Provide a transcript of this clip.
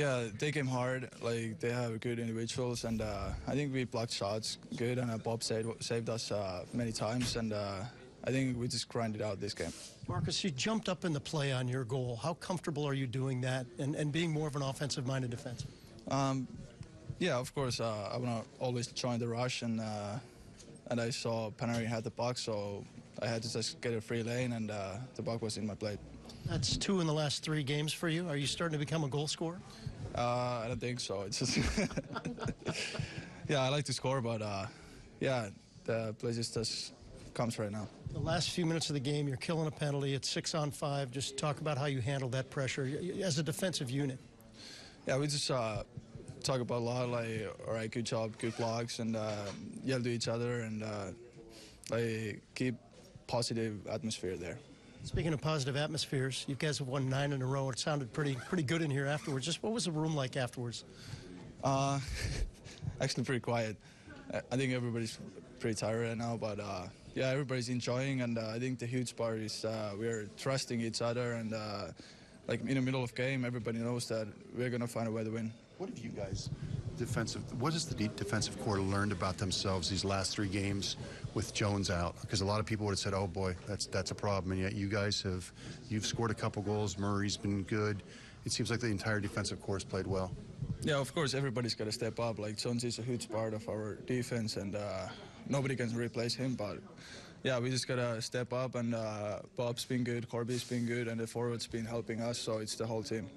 Yeah, they came hard. Like they have good individuals, and uh, I think we blocked shots good, and uh, Bob saved saved us uh, many times, and uh, I think we just grinded out this game. Markus, you jumped up in the play on your goal. How comfortable are you doing that and, and being more of an offensive-minded defenseman? Um, yeah, of course, uh, I want to always join the rush, and uh, and I saw Panarin had the puck, so I had to just get a free lane, and uh, the puck was in my plate. That's two in the last three games for you. Are you starting to become a goal scorer? Uh, I don't think so. It's just yeah, I like to score, but uh, yeah, the play just just comes right now. The last few minutes of the game, you're killing a penalty. It's six on five. Just talk about how you handle that pressure as a defensive unit. Yeah, we just uh, talk about a lot, like, all right, good job, good blocks, and uh, yell to each other, and uh, like keep positive atmosphere there. Speaking of positive atmospheres, you guys have won nine in a row. It sounded pretty pretty good in here afterwards. Just what was the room like afterwards? Uh, actually, pretty quiet. I- I think everybody's pretty tired right now, but uh, yeah, everybody's enjoying, and uh, I think the huge part is uh, we're trusting each other, and uh, like in the middle of game, everybody knows that we're gonna find a way to win. What have you guys, defensive, what has the defensive corps learned about themselves these last three games with Jones out? Because a lot of people would have said, oh boy, that's that's a problem. And yet you guys have, you've scored a couple goals. Murray's been good. It seems like the entire defensive corps has played well. Yeah, of course, everybody's got to step up. Like Jones is a huge part of our defense, and uh, nobody can replace him. But yeah, we just gotta step up. And uh, Bob's been good, Korpi's been good, and the forwards been helping us. So it's the whole team.